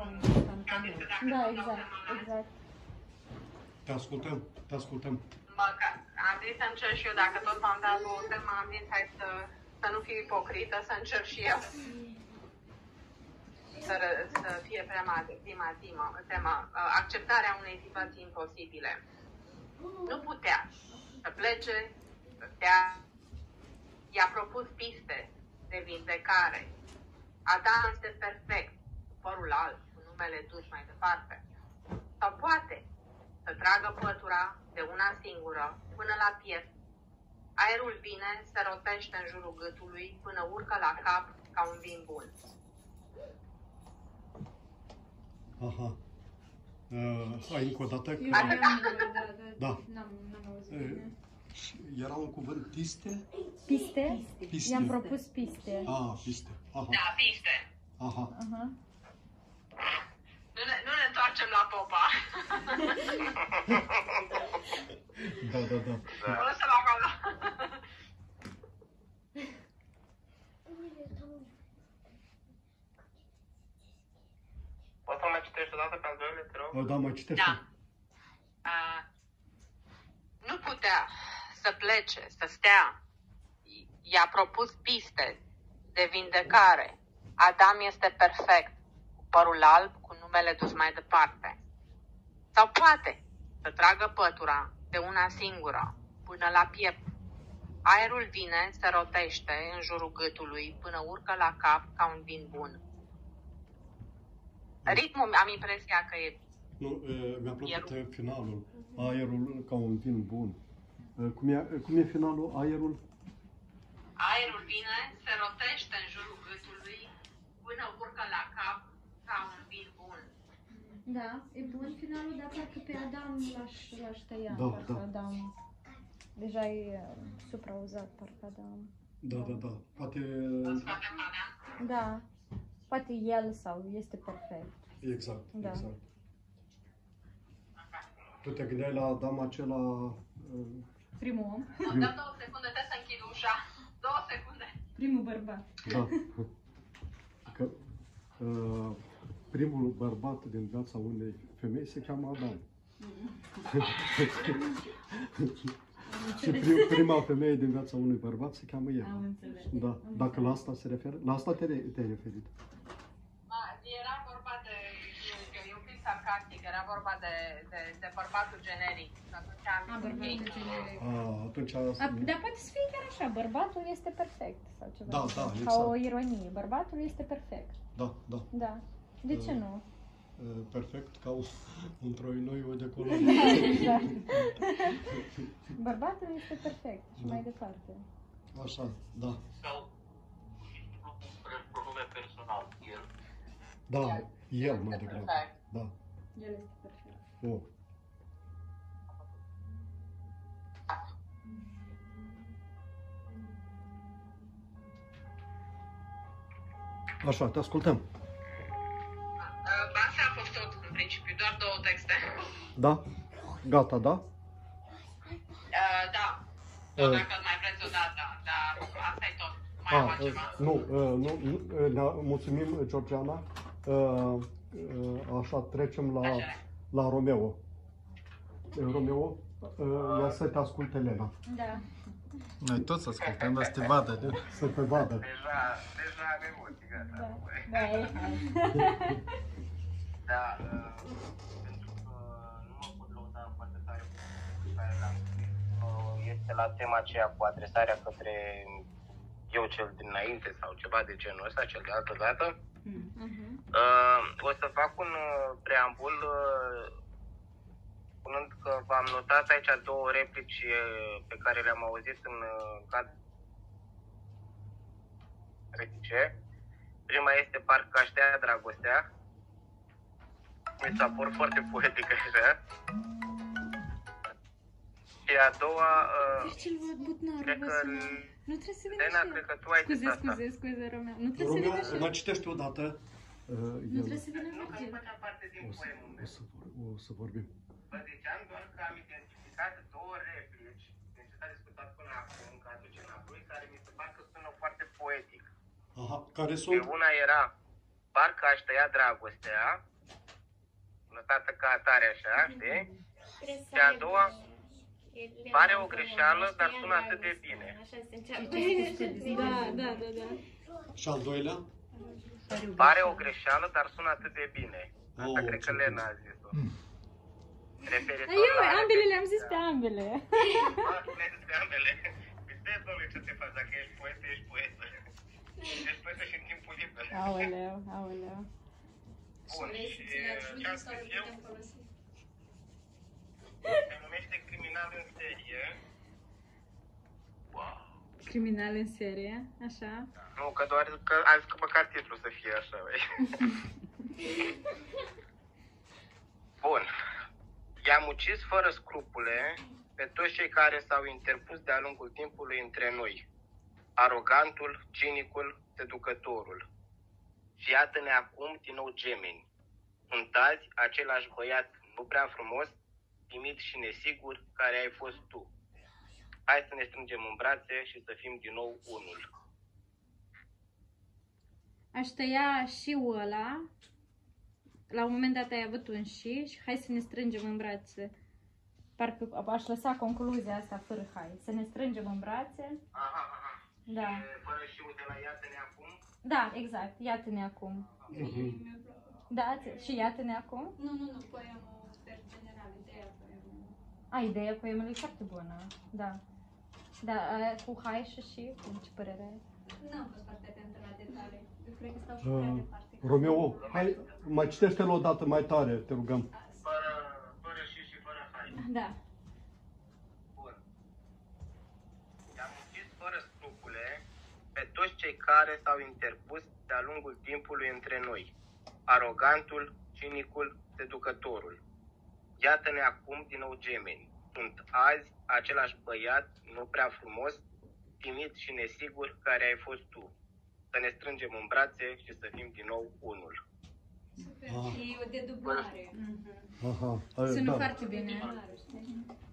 ton instantaneu. Da, exact, exact. Te ascultăm, te ascultăm. Mă, că am zis să încerc și eu, dacă tot v-am dat o temă, am zis hai să, să nu fiu ipocrită, să încerc și eu. Să, ră- să fie prima, prima temă, tema, uh, acceptarea unei situații imposibile. Nu putea să plece, să stea. I-a propus piste de vindecare. Adam este perfect, cu părul alb, cu numele dus mai departe. Sau poate să tragă pătura de una singură până la piept. Aerul vine, se rotește în jurul gâtului până urcă la cap ca un vin bun. Aha. Uh, hai încă o dată. Eu Că... știam, da, da, Da. N-am, n-am auzit Uh, bine. era un cuvânt piste? Piste? Piste. I-am propus piste. Ah, piste. Aha, Da, piste. aha. Aha. Nu ne, nu ne întoarcem la popa. Da, da, da. O lăsăm acolo. Poți să mai citești o dată pe al doilea, te rog? Uh, Da, mai citește. Da. Uh, nu putea să plece, să stea. I-a propus piste de vindecare. Adam este perfect, cu părul alb, cu numele dus mai departe. Sau poate să tragă pătura de una singură, până la piept. Aerul vine, se rotește în jurul gâtului până urcă la cap ca un vin bun. Ritmul, am impresia că e Nu, uh, mi-a plăcut Aerul. uh, finalul. Aerul ca un vin bun. Uh, Cum e, cum e finalul? Aerul? Aerul vine, se rotește în jurul gâtului până urcă la cap ca un vin bun. Da, e bun finalul, dar parcă pe Adam l-aș, l-aș tăia. Da, Parcă da. Adam. Deja e uh, suprauzat, parcă Adam. Da, da, da. Poate... Îți facem Adam? Da. Poate el sau este perfect. Exact, Da. exact. Tu te gândeai la Adam acela... uh, Primul om, Nu, dăm două secunde, trebuie să închid ușa. Două secunde. primul bărbat. Da. Că uh, primul bărbat din viața unei femei se cheamă Adam. Și prim, prima femeie din viața unui bărbat se cheamă Am Eva. înțeles. Da. Dacă la asta se referă, la asta te, te-ai referit. A, Era vorba de, e, e un pic sarcastic, era vorba de, de, de bărbatul generic. Și atunci am A, zis, bărbatul ok. generic. A, atunci... A, dar poate să fie chiar așa, bărbatul este perfect sau ceva. Da, da, Ca exact. o ironie, bărbatul este perfect. Da, da. Da. De ce Da. nu? Uh, Perfect, ca un, un troinoiu de culoare. exact. Bărbatul este perfect și Da. mai departe. Așa, da. Sau pronume personal, el. Da, el mai degrabă. Perfect. Da. El este perfect. Oh. Așa, te ascultăm. Uh, Asta a fost tot în principiu, doar două texte. Da? Gata, da? Uh, da, sau Uh. dacă mai vreți o dată, dar asta e tot. Mai Ah, am altceva. nu, uh, nu, nu, uh, ne mulțumim, Georgiana. Uh, uh, Așa, trecem la, Așa. la Romeo. Uh, Romeo, uh, ia să te asculte Elena, Da. Noi toți ascultăm, dar să te vadă. nu? să te vadă. Deja, deja am emoții, gata. Da. nu mai- Da, e hai. Da, uh, pentru că nu mă pot lăuda foarte tare cu care l-am scris. Uh, Este la tema aceea cu adresarea către eu cel dinainte sau ceva de genul ăsta, cel de altă dată. Uh, o să fac un uh, preambul uh, spunând că v-am notat aici două replici uh, pe care le-am auzit în uh, cadrul replice. Prima este parcă aștea dragostea. Mi s-a părut foarte poetic așa. Și a doua, uh, Deci cel văd butnarul, cred vă că sună. Nu trebuie să vină Lena, și cred el. că tu ai zis Scuze, asta. scuze, scuze, Romeo. Nu trebuie să Romeo, vină și el. mai citește o dată. Uh, Nu el. trebuie să vină Nu că Virgil. făcea parte din O să, poemul o, meu. să, vor- o să vorbim. Vă ziceam doar că am identificat două replici din ce s-a discutat până acum în cazul cenacului, care mi se par că sună foarte poetic. Aha, care Și sunt? una era parcă aș tăia dragostea, lăsată ca atare așa, știi? Și a doua, pare o greșeală, dar sună atât de bine. Așa se încearcă. Da, da, da, da. Și al doilea? Pare o greșeală, dar sună atât de bine. Asta Oh, cred că ce Lena a zis-o. Referitor Eu, la- ambele le-am zis pe ambele. Ah, tu le-ai zis pe ambele. Vedeți, domnule, ce te faci dacă ești poetă, ești poetă. Ești poetă și în timpul liber. Aoleu, aoleu. Bun, și ce am scris eu se numește criminal în serie. Wow. Criminal în serie, așa. Nu, că doar că a zis că măcar titlul să fie așa, băi. Bun. I-am ucis fără scrupule pe toți cei care s-au interpus de-a lungul timpului între noi. Arogantul, cinicul, seducătorul. Și iată-ne acum din nou gemeni. Sunt azi același băiat nu prea frumos, timid și nesigur, care ai fost tu. Hai să ne strângem în brațe și să fim din nou unul. Aș tăia și ăla. La un moment dat ai avut un și și hai să ne strângem în brațe. Parcă aș lăsa concluzia asta fără hai. Să ne strângem în brațe. Aha, aha. Da. E, Fără și de la iată-ne acum. Da, exact. Iată-ne acum. Da, ți- și iată-ne acum. Nu, nu, nu, poemul per general, ideea poemului. A, ideea poemului e foarte bună. Da. Da, a, cu hai și și, cum ce părere ai? Nu am fost foarte atentă la detalii. Eu cred că stau și Uh, prea departe. Romeo, hai, mai citește-l o dată mai tare, te rugăm. Fără, fără și și fără hai. Da. Bun. I-am ucis fără scrupule pe toți cei care s-au interpus de-a lungul timpului între noi. Arogantul, cinicul, seducătorul. Iată-ne acum din nou gemeni. Sunt azi același băiat, nu prea frumos, timid și nesigur, care ai fost tu. Să ne strângem în brațe și să fim din nou unul. Ah. E o dedublare. Aha, hai, Sună da, foarte bine. Dedublare, știi?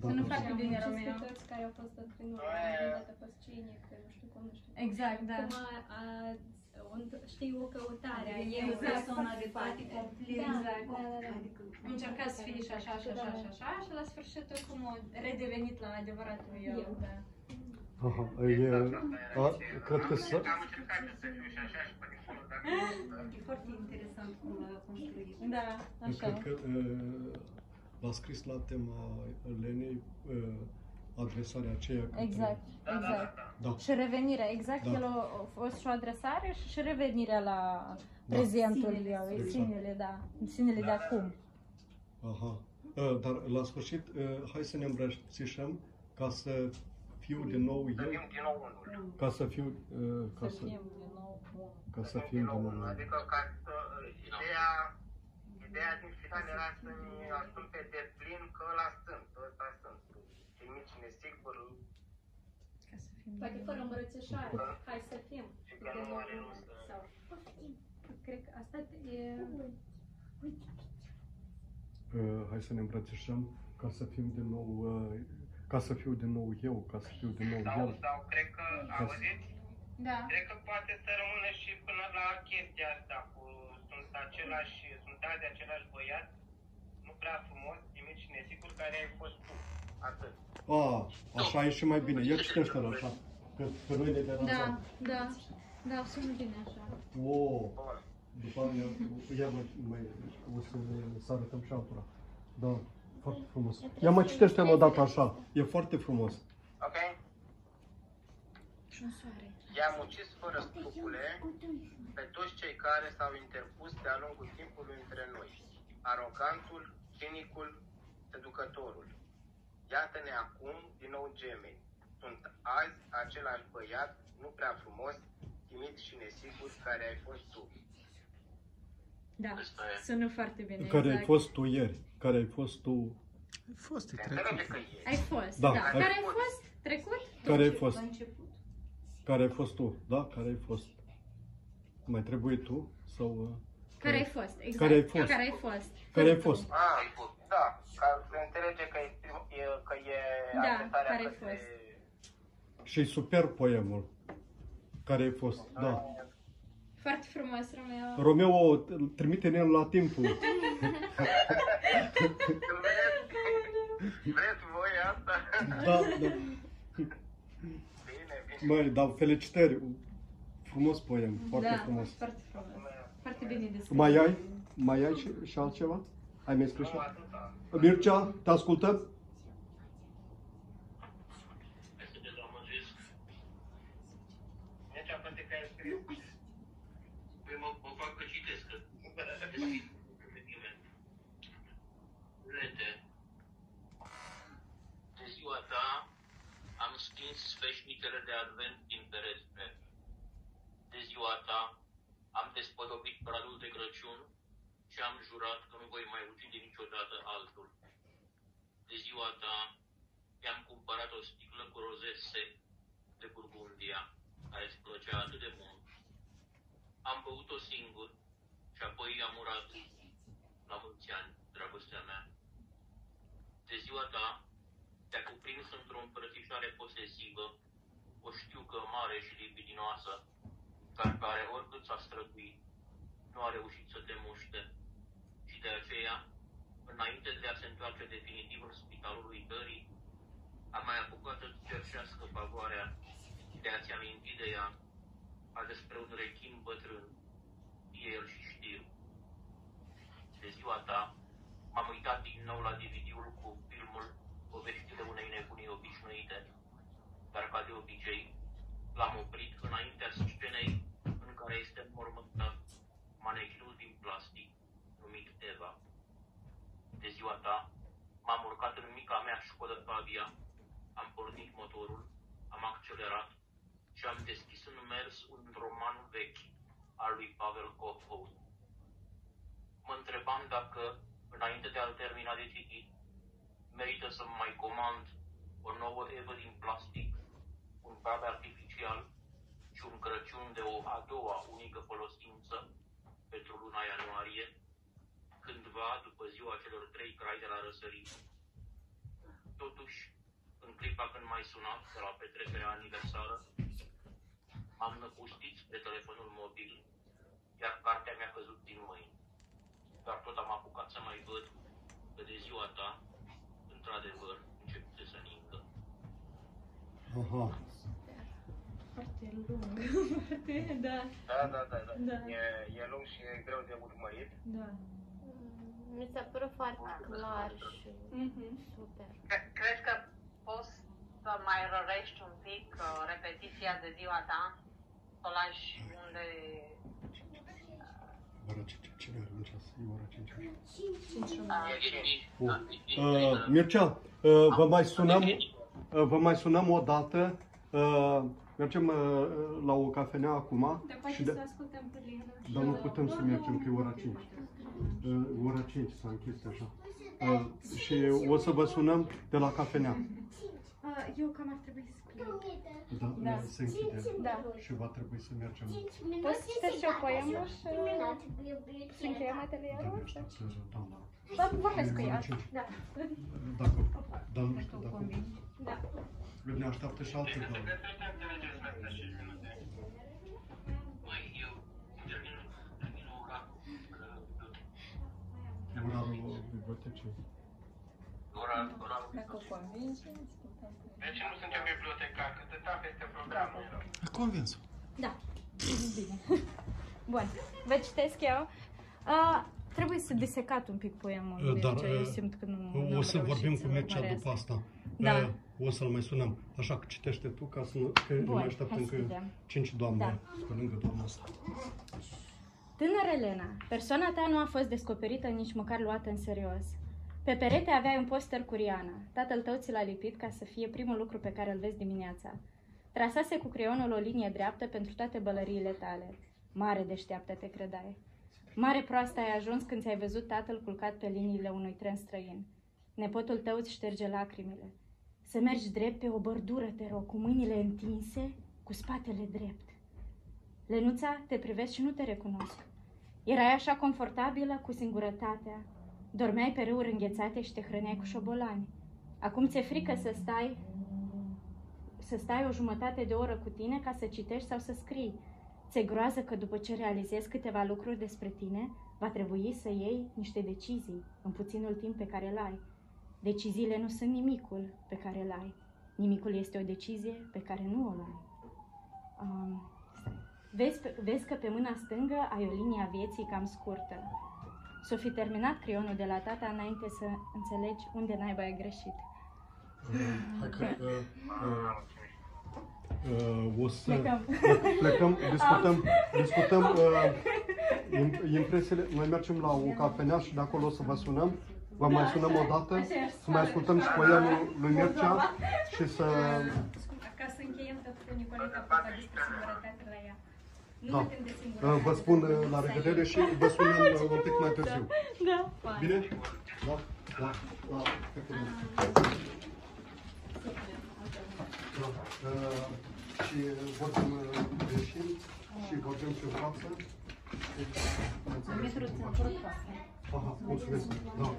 da, Sună da. foarte bine, Am Romeo. pe toți care au fost între noi. La un moment dat a fost cinic, că nu știu cum, nu știu cum. Exact, da. Cum a, a, un- știi, o căutare a E eu. o persoană de parte complet. Da, Exact. da, da, da. Încerca să fie și așa, și așa, și așa, și la sfârșit cum a redevenit la adevăratul eu. Eu. Da. Aha, e, a, cred că să... Am încercat să fiu și așa și pe dincolo, dar E foarte interesant cum a construit. Da, Eu așa. cred că uh, l-a scris la tema Lenei uh, adresarea aceea către... Exact, exact. Da. Și revenirea, exact, Da. el a, a fost și o adresare și, și revenirea la prezentul Sinele. eu, Exact. sinele, da, sinele de acum. Aha. Uh, dar la sfârșit, uh, hai să ne îmbrățișăm ca să fiu din nou să eu, fim din nou unul. ca să fiu, uh, ca să, ca să fim din nou unul. Adică ca să, ideea, ideea din final era să-mi asum pe deplin că ăla sunt, ăsta sunt. Timid și nesigur Ca să fim Poate fără îmbrățișare. Hai să fim. și că nu are rost să... Sau, cred că asta e... Uh, hai să ne îmbrățișăm ca să fim din nou, uh, ca să fiu din nou eu, ca să fiu din nou Sau, el. sau cred că, auziți? Da. Cred că poate să rămână și până la chestia asta cu sunt același, sunt azi același băiat, nu prea frumos, timid și nesigur, care ai fost tu. Atât. A, așa e și mai bine. Ia citește-l așa, că pe noi ne Da, deranjează. da, da, sună bine așa. Oh, Bun. după aia, ia mai, mai, o să, să arătăm și altora. Da, foarte frumos. Ia mai citește-l o dată așa, e foarte frumos. Ok? I-am ucis fără scrupule pe toți cei care s-au interpus de-a lungul timpului între noi. Arogantul, cinicul, seducătorul. Iată-ne acum din nou gemeni. Sunt azi același băiat, nu prea frumos, timid și nesigur, care ai fost tu. Da, sună foarte bine, Care ai exact. fost tu ieri, care ai fost tu, Ai fost, e Se trecut. înțelege că e. Ai fost, Da, da. ai- Care ai fost? Trecut? care ai fost, La început. care ai fost tu, da, care ai fost. Mai trebuie tu sau... uh, Care ai fost, exact. Care ai fost? Care ai fost. Care ai fost? Ah, da, ca să înțelege că e, e, că e Da, adresarea care ai către- fost. Și super poemul care ai fost, da. Foarte frumos, Romeo. Romeo, trimite-ne la timpul. Vreți, vreți voi asta? Da, da. Bine, bine. Măi, dar felicitări. Frumos poem, foarte da, frumos. foarte frumos. Foarte bine descris. Mai ai? Mai ai și, și altceva? Ai mai scris? Nu, atâta. Mircea, te ascultăm? Hai să te dezamăgesc. Deci, poate că ai scris. Păi mă, mă fac că citesc, că deschid efectivement. Lete. De ziua ta am stins sfeșnicele de advent din ferestre. De ziua ta am despodobit bradul de Crăciun și am jurat că nu voi mai ucide niciodată altul. De ziua ta i-am cumpărat o sticlă cu rozet sec de Burgundia, care îți plăcea atât de mult. Am băut-o singur și apoi i-am urat la mulți ani, dragostea mea. De ziua ta te-a cuprins într-o îmbrățișare posesivă, o știu că mare și libidinoasă, dar care oricât s-a străduit, nu a reușit să te muște. Și de aceea, înainte de a se întoarce definitiv în spitalul uitării, a mai apucat să-ți cerșească favoarea de a-ți aminti de ea, a despre un rechin bătrân, fie el și știu. De ziua ta, m-am uitat din nou la DVD-ul cu filmul Poveștile unei nebunii obișnuite, dar ca de obicei, l-am oprit înaintea scenei în care este mormântat manechinul din plastic numit Eva. De ziua ta, m-am urcat în mica mea Șkodă Fabia, am pornit motorul, am accelerat și am deschis în mers un roman vechi al lui Pavel Kofod. Mă întrebam dacă, înainte de a-l termina de citit, merită să mai comand o nouă evă din plastic, un brad artificial și un Crăciun de o a doua unică folosință pentru luna ianuarie, cândva după ziua celor trei crai de la răsărit. Totuși, în clipa când m-ai sunat de la petrecerea aniversară, am năpustit spre telefonul mobil, iar cartea mi-a căzut din mâini. Dar tot am apucat să mai văd că de ziua ta, într-adevăr, începute să ningă. Aha. Foarte lung. Foarte, da, Da, da, da, da. Da. E, e lung și e greu de urmărit. da. Mi s-a părut foarte clar și Mhm. super. Cre- Crezi că poți să mai rărești un pic uh, repetiția de ziua ta? Să o lași unde... Ora 5, cine are un ceas? E ora 5. Uh, E cinci. Bun. Da, e cinci, Uh, da. Mircea, uh, vă mai sunăm, uh, vă mai sunăm o dată. Uh, mergem uh, la o cafenea acum Dar poate și să de, ascultăm pe Lina. dar nu putem să mergem că e ora 5. Uh, ora 5 s-a închis așa. Uh, și o să vă sunăm de la cafenea. Uh, eu cam ar trebui să plec. Da, Da. da. se închide. Da. Și va trebui să mergem. Poți să citești eu poemul și să încheiem Da, atelierul? nu știu, să, doamna. Bă, vorbesc cu E ora ea. cinci. Da. Dacă, dar nu știu dacă... Da. Ne așteaptă și alte doamne. Măi, eu termin, termin ora. Orarul bibliotecii. Ora, ora. Dacă o convingi, Deci nu suntem bibliotecar, cât de tare este programul. E convins. Da. Bine. Bun. Vă citesc eu. Uh, trebuie să desecat un pic poemul. Uh, dar, Mircea. eu uh, simt că nu O n-am să reușit vorbim să cu Mircea urmăresc. după asta. Da. Uh, O să-l mai sunăm. Așa că citește tu ca să nu... Că Bun, mai așteaptă hai să încă vedem. cinci doamne Da. pe lângă doamna asta. Tânără Elena, persoana ta nu a fost descoperită, nici măcar luată în serios. Pe perete aveai un poster cu Riana. Tatăl tău ți l-a lipit ca să fie primul lucru pe care îl vezi dimineața. Trasase cu creionul o linie dreaptă pentru toate bălăriile tale. Mare deșteaptă te credai. Mare proastă ai ajuns când ți-ai văzut tatăl culcat pe liniile unui tren străin. Nepotul tău îți șterge lacrimile. Să mergi drept pe o bărdură, te rog, cu mâinile întinse, cu spatele drept. Lenuța, te privesc și nu te recunosc. Erai așa confortabilă cu singurătatea. Dormeai pe râuri înghețate și te hrăneai cu șobolani. Acum ți-e frică să stai să stai o jumătate de oră cu tine ca să citești sau să scrii. Ți-e groază că după ce realizezi câteva lucruri despre tine, va trebui să iei niște decizii în puținul timp pe care îl ai. Deciziile nu sunt nimicul pe care îl ai. Nimicul este o decizie pe care nu o ai. Um, stai. vezi, pe- vezi că pe mâna stângă ai o linie a vieții cam scurtă. S-o fi terminat creionul de la tata înainte să înțelegi unde naiba ai greșit. Hai că, uh, uh, uh, o să Plecăm. plecăm, discutăm, discutăm uh, im- impresiile. Noi mergem la o cafenea și de acolo o să vă sunăm. Vă mai sunăm o dată, să mai ascultăm și poemul lui Mircea și să... Ca să încheiem tot cu Nicoleta Popa despre singurătate la ea. Nu Da. uităm de Uh, singurătate. Vă spun uh, la revedere și vă sunăm uh, un pic mai târziu. Da. Bine? Da? Da. Da. Pe curând. Da. Uh, Și vorbim uh, greșim și vorbim și în față. Deci, Metru ți-am făcut Aha, mulțumesc. Da.